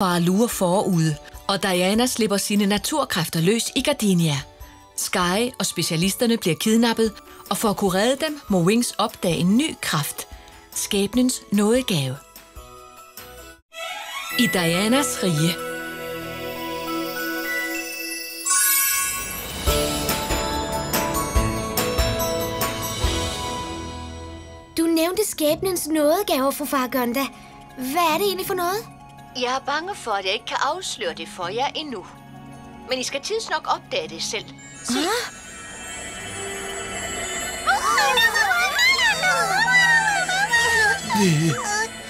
Bare lurer forude, og Diana slipper sine naturkræfter løs i Gardinia. Sky og specialisterne bliver kidnappet, og for at kunne redde dem, må Wings opdage en ny kraft. Skæbnens nådegave. I Dianas rige. Du nævnte skæbnens nådegaver, fru Fargonda. Hvad er det egentlig for noget? Jeg er bange for, at jeg ikke kan afsløre det for jer endnu. Men I skal tidsnok opdage det selv. Se. Det,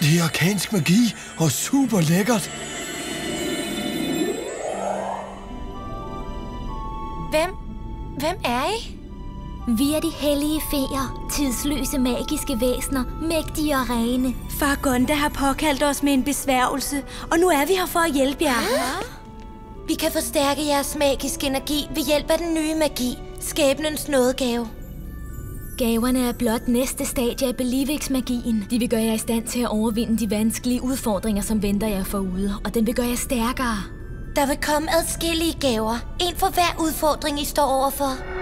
det er arkansk magi og super lækkert. De hellige feer, tidsløse magiske væsener, mægtige og rene. Fargonda har påkaldt os med en besværgelse, og nu er vi her for at hjælpe jer. Ja? Vi kan forstærke jeres magiske energi ved hjælp af den nye magi, skæbnens nådegave. Gaverne er blot næste stadie af Believix-magien. De vil gøre jer i stand til at overvinde de vanskelige udfordringer, som venter jer forude, og den vil gøre jer stærkere. Der vil komme adskillige gaver. En for hver udfordring, I står overfor.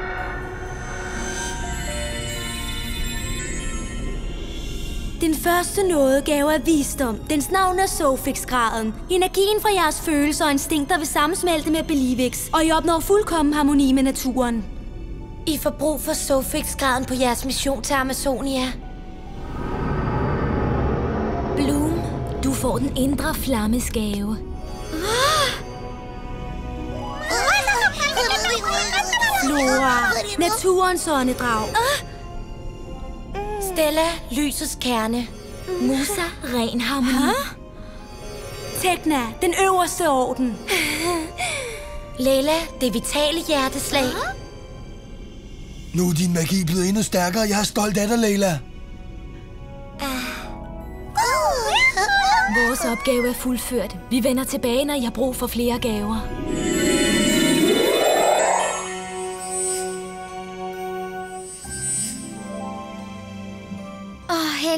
Den første nådegave er visdom. Dens navn er Sofix-graden. Energien fra jeres følelser og instinkter vil sammensmelte med Believix, og I opnår fuldkommen harmoni med naturen. I får brug for Sofix-graden på jeres mission til Amazonia. Bloom, du får den indre flammes gave. Flora, naturens åndedrag. Stella, lysets kerne. Musa, ren harmoni. Huh? Tekna, den øverste orden. Leila, det vitale hjerteslag. Nu er din magi blevet endnu stærkere. Jeg er stolt af dig, Leila. Vores opgave er fuldført. Vi vender tilbage, når I har brug for flere gaver.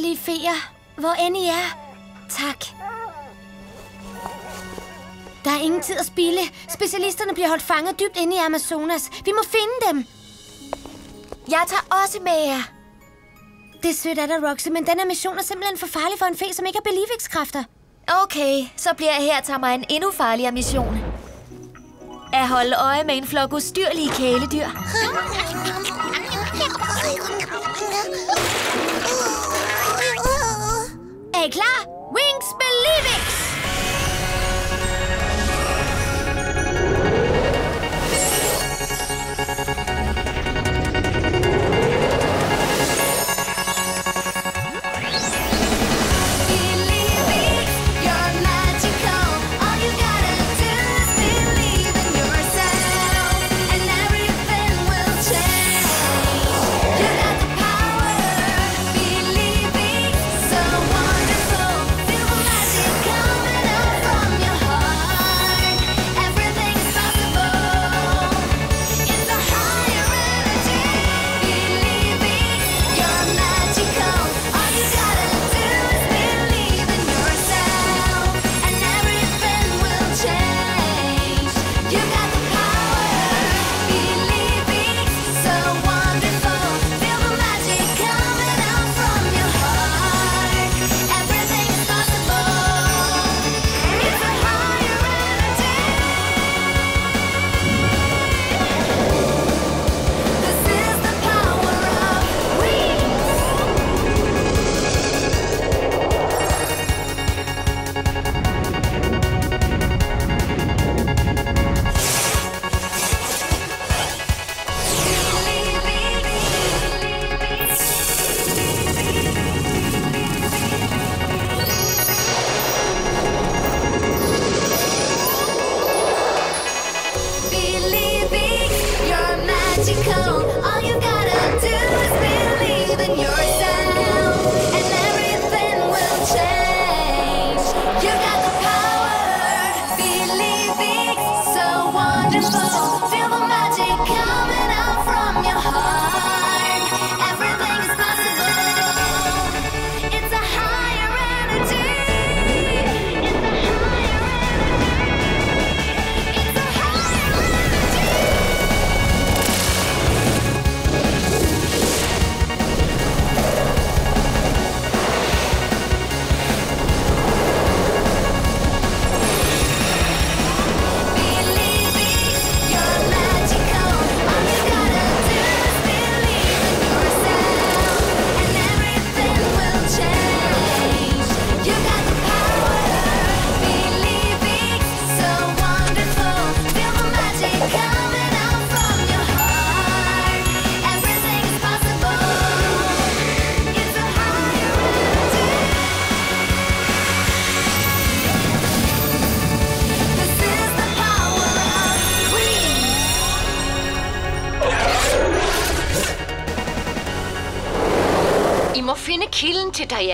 Dejlige feer. Hvor end I er. Tak. Der er ingen tid at spille. Specialisterne bliver holdt fanget dybt inde i Amazonas. Vi må finde dem. Jeg tager også med jer. Det er sødt af dig, Roxy, men den her mission er simpelthen for farlig for en fe, som ikke har Believix-kræfter. Okay, så bliver jeg her til mig en endnu farligere mission. At holde øje med en flok ustyrlige kæledyr. Er I klar? Wings Believix! kilden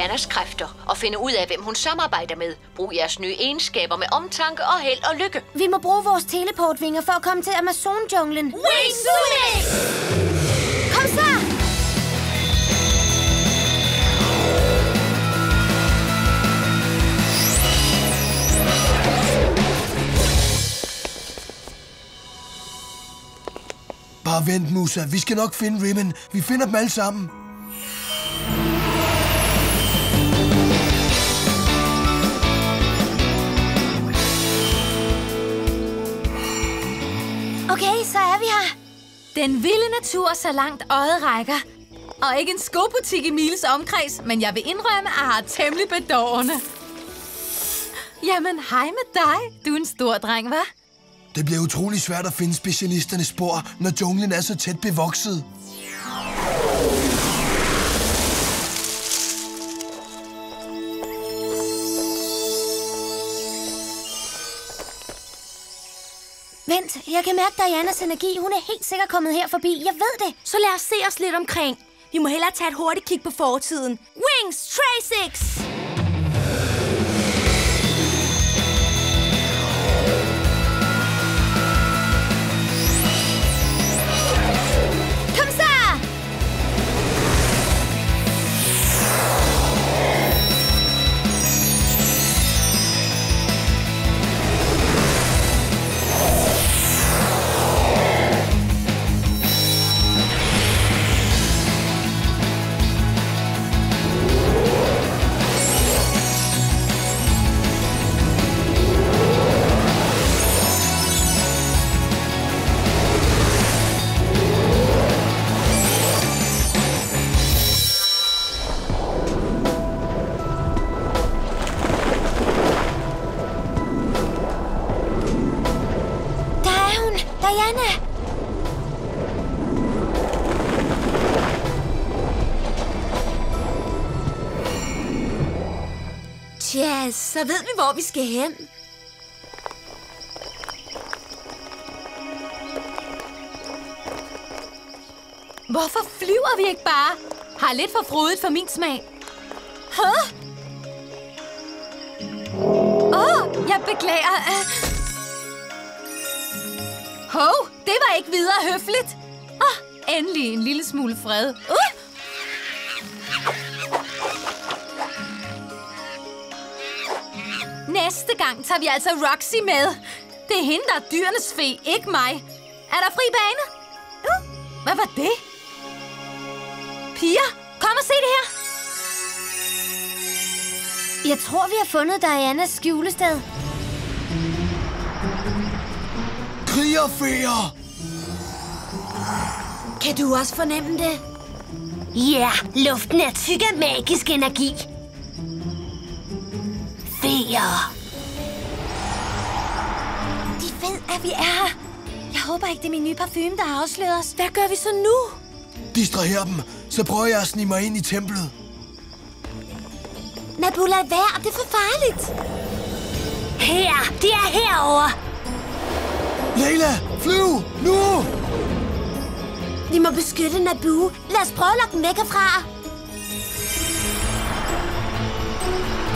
Dianas kræfter og finde ud af, hvem hun samarbejder med. Brug jeres nye egenskaber med omtanke og held og lykke. Vi må bruge vores teleportvinger for at komme til Amazon-junglen. Wingsuit! Kom så! Bare vent, Musa. Vi skal nok finde Rimmon. Vi finder dem alle sammen. Okay, så er vi her. Den vilde natur så langt øjet rækker. Og ikke en skobutik i Miles omkreds, men jeg vil indrømme, at jeg har temmelig bedårende. Jamen, hej med dig. Du er en stor dreng, hva'? Det bliver utrolig svært at finde specialisternes spor, når junglen er så tæt bevokset. Vent, jeg kan mærke Dianas energi. Hun er helt sikkert kommet her forbi. Jeg ved det. Så lad os se os lidt omkring. Vi må hellere tage et hurtigt kig på fortiden. Wings Trace 6! Diana! Tja, så ved vi, hvor vi skal hen. Hvorfor flyver vi ikke bare? Har lidt for frodet for min smag. Hæ? Åh, oh, jeg beklager. Hov, det var ikke videre høfligt. Oh, endelig en lille smule fred. Uh! Næste gang tager vi altså Roxy med. Det er hende, der er dyrenes fe, ikke mig. Er der fri bane? Uh, hvad var det? Piger, kom og se det her. Jeg tror, vi har fundet Dianas skjulested. Krigerfeer! Kan du også fornemme det? Ja, yeah, luften er tyk af magisk energi. Feer. De ved, at vi er her. Jeg håber ikke, det er min nye parfume, der har afsløret os. Hvad gør vi så nu? Distraher dem, så prøver jeg at snige mig ind i templet. Nabula, vær, det er for farligt. Her, det er herovre. Leila, flyv! Nu! Vi må beskytte Naboo. Lad os prøve at lokke dem væk herfra.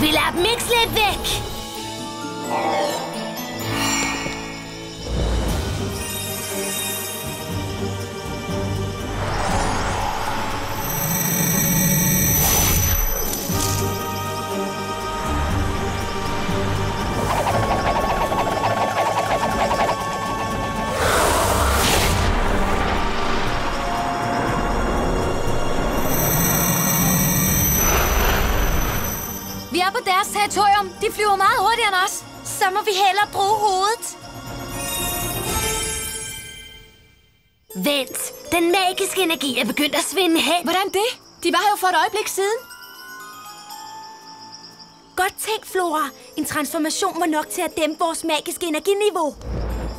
Vi lader dem ikke slippe væk. De flyver meget hurtigere end os. Så må vi hellere bruge hovedet. Vent, den magiske energi er begyndt at svinde hen. Hvordan det? De var her jo for et øjeblik siden. Godt tænkt, Flora. En transformation var nok til at dæmpe vores magiske energiniveau.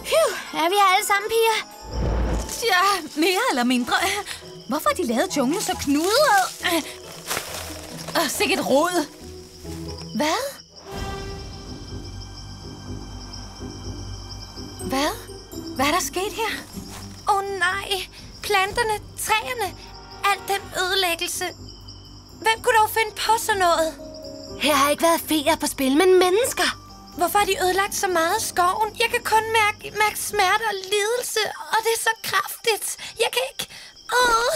Phew, er vi her alle sammen, piger? Ja, mere eller mindre. Hvorfor har de lavet junglen så knudret? Åh, sikkert råd. Hvad? Hvad? Hvad er der sket her? Åh oh, nej. Planterne, træerne, al den ødelæggelse. Hvem kunne dog finde på sådan noget? Her har ikke været feer på spil, men mennesker. Hvorfor har de ødelagt så meget af skoven? Jeg kan kun mærke, mærke smerte og lidelse, og det er så kraftigt. Jeg kan ikke... Åh.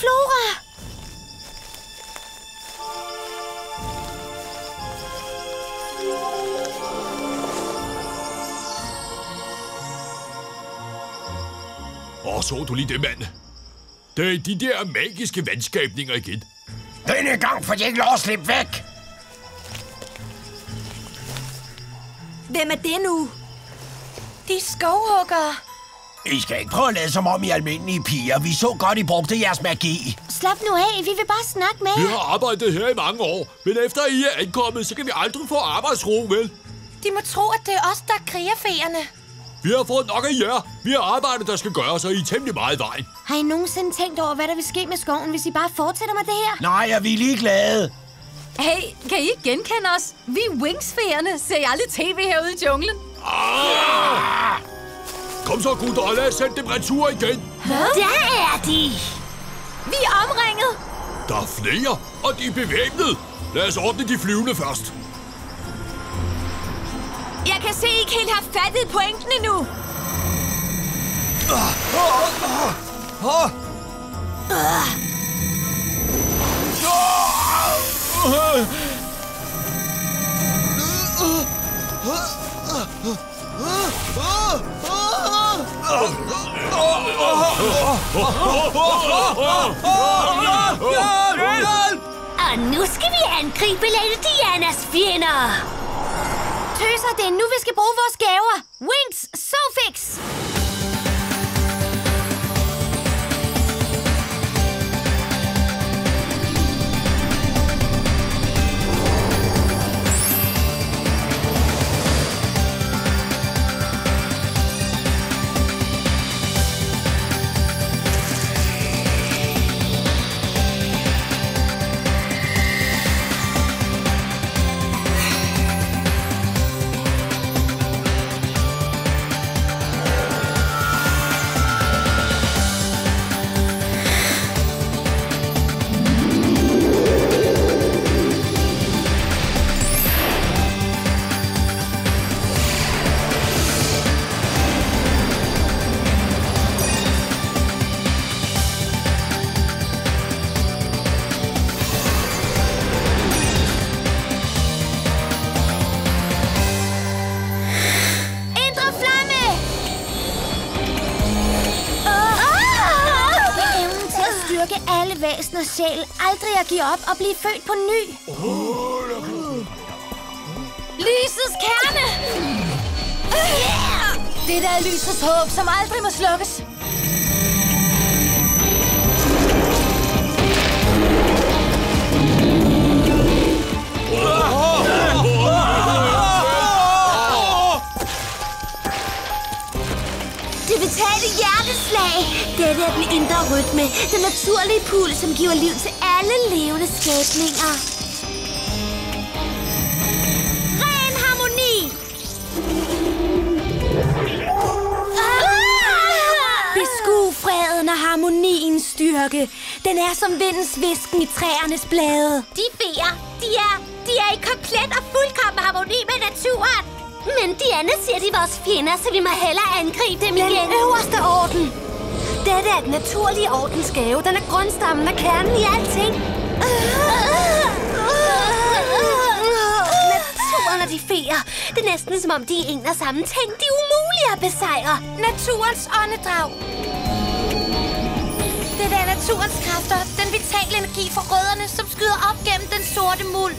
Flora! Åh, så du lige det, mand? Det er de der magiske vandskabninger igen. Denne gang får de ikke lov at slippe væk. Hvem er det nu? De er skovhuggere. I skal ikke prøve at lade som om I er almindelige piger. Vi så godt, I brugte jeres magi. Slap nu af, vi vil bare snakke med Vi jer. har arbejdet her i mange år, men efter I er ankommet, så kan vi aldrig få arbejdsro, vel? De må tro, at det er os, der er krigerfæerne. Vi har fået nok af jer. Vi har arbejdet, der skal gøres, og I er temmelig meget i vejen. Har I nogensinde tænkt over, hvad der vil ske med skoven, hvis I bare fortsætter med det her? Nej, jeg er ligeglade. Hey, kan I ikke genkende os? Vi er Wingsfæerne. Ser I aldrig tv herude i junglen? Ah! Kom så, gutter, og lad os sende dem retur igen. Der er de! Vi er omringet. Der er flere, og de er bevæbnet. Lad os ordne de flyvende først. Jeg kan se, I ikke helt har fattet pointen endnu. Og nu skal vi angribe Lady Dianas fjender! Tøser, det er nu, vi skal bruge vores gaver. Wings Sofix! Sjæl, aldrig at give op og blive født på ny. Lysets kerne! Det der er lysets håb, som aldrig må slukkes. Det vitale hjerteslag. Dette er den indre rytme, den naturlige puls, som giver liv til alle levende skabninger. Ren harmoni. Beskuv freden og harmoniens styrke. Den er som vindens visken i træernes blade. De feer, de er, de er i komplet og fuldkommen harmoni med naturen. Men Diana siger, de er vores fjender, så vi må hellere angribe dem Den igen. øverste orden. Dette er den naturlige ordens gave. Den er grundstammen og kernen i alting. Naturen og de feer. Det er næsten som om de er en og samme ting. De er umulige at besejre. Naturens åndedrag. Det er naturens kræfter, den vitale energi fra rødderne, som skyder op gennem den sorte muld.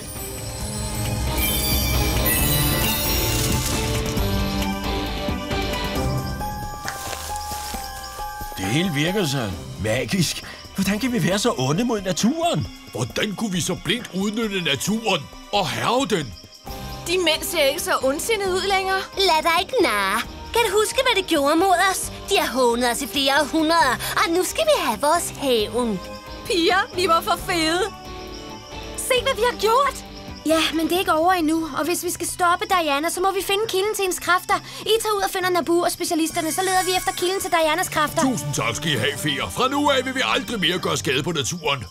Hele virker så magisk. Hvordan kan vi være så onde mod naturen? Hvordan kunne vi så blindt udnytte naturen og herve den? De mænd ser ikke så ondsindede ud længere. Lad dig ikke narre. Kan du huske, hvad det gjorde mod os? De har hånet os i flere århundreder, og nu skal vi have vores hævn. Piger, vi var for fede. Se, hvad vi har gjort. Ja, men det er ikke over endnu. Og hvis vi skal stoppe Diana, så må vi finde kilden til hendes kræfter. I tager ud og finder Nabu og specialisterne, så leder vi efter kilden til Dianas kræfter. Tusind tak skal I have, Fjer. Fra nu af vil vi aldrig mere gøre skade på naturen.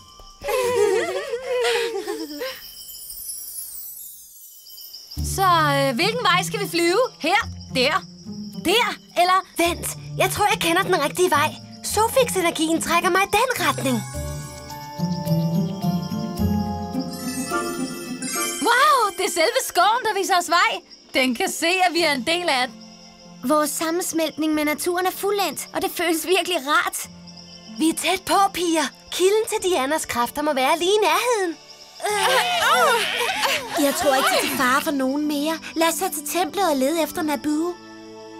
så øh, hvilken vej skal vi flyve? Her? Der? Der? Eller... Vent, jeg tror, jeg kender den rigtige vej. Sofix-energien trækker mig i den retning. Selve skoven, der viser os vej. Den kan se, at vi er en del af den. Vores sammensmeltning med naturen er fuldendt, og det føles virkelig rart. Vi er tæt på, piger. Kilden til Dianas kræfter må være lige i nærheden. Jeg tror ikke, det er fare for nogen mere. Lad os tage til templet og lede efter Naboo.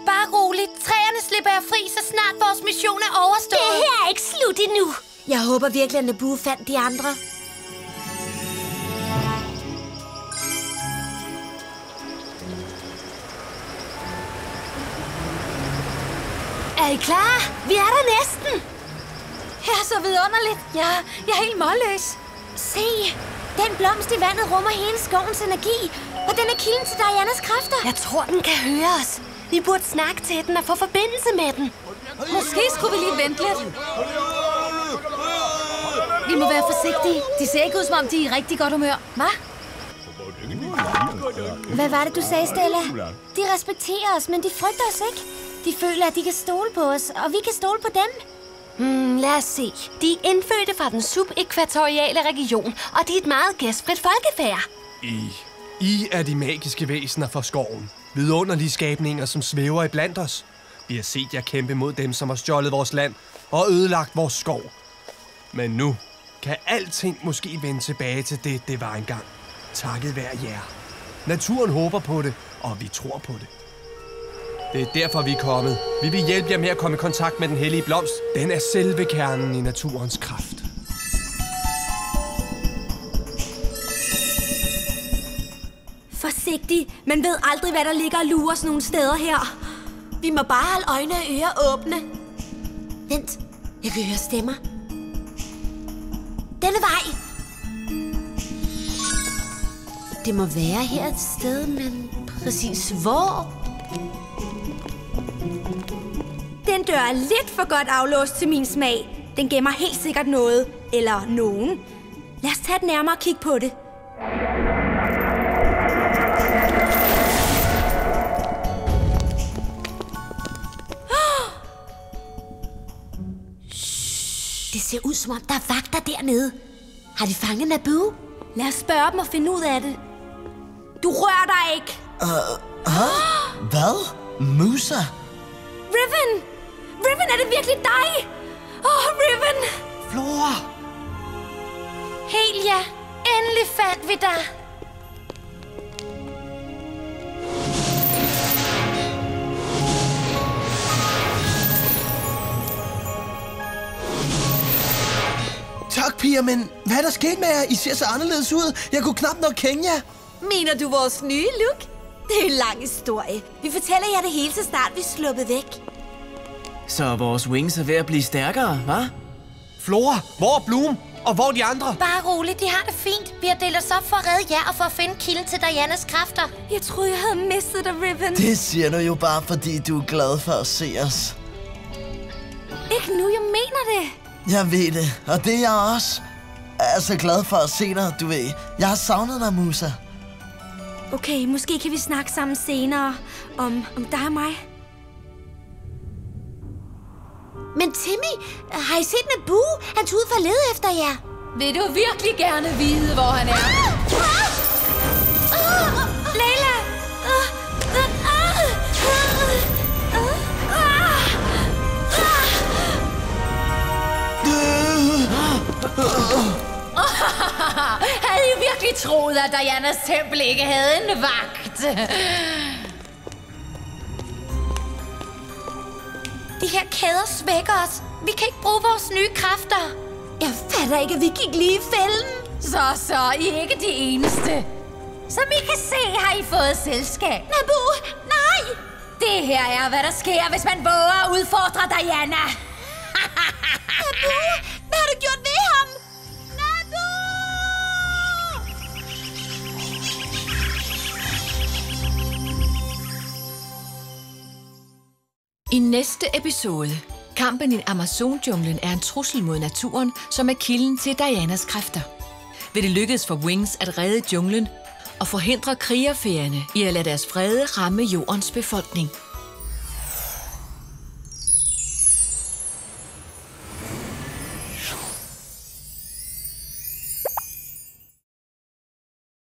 Bare roligt. Træerne slipper jeg fri, så snart vores mission er overstået. Det her er ikke slut endnu. Jeg håber virkelig, at Naboo fandt de andre. Er I klar? Vi er der næsten. Her er så vidunderligt. Ja, jeg er helt målløs. Se, den blomst i vandet rummer hele skovens energi, og den er kilden til Dianas kræfter. Jeg tror, den kan høre os. Vi burde snakke til den og få forbindelse med den. Måske skulle vi lige vente lidt. Vi må være forsigtige. De ser ikke ud, som om de er i rigtig godt humør. Hvad? Hvad var det, du sagde, Stella? De respekterer os, men de frygter os ikke. De føler, at de kan stole på os, og vi kan stole på dem. Hmm, lad os se. De er indfødte fra den subekvatoriale region, og de er et meget gæstfrit folkefærd. I. I er de magiske væsener fra skoven. Vidunderlige skabninger, som svæver i blandt os. Vi har set jer kæmpe mod dem, som har stjålet vores land og ødelagt vores skov. Men nu kan alting måske vende tilbage til det, det var engang. Takket være jer. Naturen håber på det, og vi tror på det. Det er derfor, vi er kommet. Vi vil hjælpe jer med at komme i kontakt med den hellige blomst. Den er selve kernen i naturens kraft. Forsigtig. Man ved aldrig, hvad der ligger og lurer sådan nogle steder her. Vi må bare holde øjne og ører åbne. Vent. Jeg kan høre stemmer. Denne vej. Det må være her et sted, men præcis hvor? Dør er lidt for godt aflåst til min smag. Den gemmer helt sikkert noget. Eller nogen. Lad os tage et nærmere kig på det. Det ser ud, som om der er vagter dernede. Har de fanget Naboo? Lad os spørge dem og finde ud af det. Du rører dig ikke! Hvad? Musa? Riven! Riven, er det virkelig dig? Åh, oh, Riven! Flora? Helt ja. Endelig fandt vi dig. Tak, piger, men hvad er der sket med jer? I ser så anderledes ud. Jeg kunne knap nok kende jer. Mener du vores nye look? Det er en lang historie. Vi fortæller jer det hele, så snart vi er sluppet væk. Så vores wings er ved at blive stærkere, hva'? Flora, hvor er Bloom? Og hvor er de andre? Bare roligt, de har det fint. Vi har delt os op for at redde jer og for at finde kilden til Dianas kræfter. Jeg troede, jeg havde mistet dig, Riven. Det siger du jo bare, fordi du er glad for at se os. Ikke nu, jeg mener det. Jeg ved det, og det er jeg også. Jeg er så glad for at se dig, du ved. Jeg har savnet dig, Musa. Okay, måske kan vi snakke sammen senere om, om dig og mig. Men Timmy, har I set Naboo? Han tog ud for at lede efter jer. Vil du virkelig gerne vide, hvor han er? Leila! Havde I virkelig troet, at Dianas tempel ikke havde en vagt? De her kæder svækker os. Vi kan ikke bruge vores nye kræfter. Jeg fatter ikke, at vi gik lige i fælden. Så, så, I er ikke de eneste. Som I kan se, har I fået selskab. Nabu, nej! Det her er, hvad der sker, hvis man våger at udfordre Diana. Nabu, hvad har du gjort I næste episode. Kampen i Amazon-junglen er en trussel mod naturen, som er kilden til Dianas kræfter. Vil det lykkes for Wings at redde junglen? og forhindre krigerferierne i at lade deres frede ramme jordens befolkning.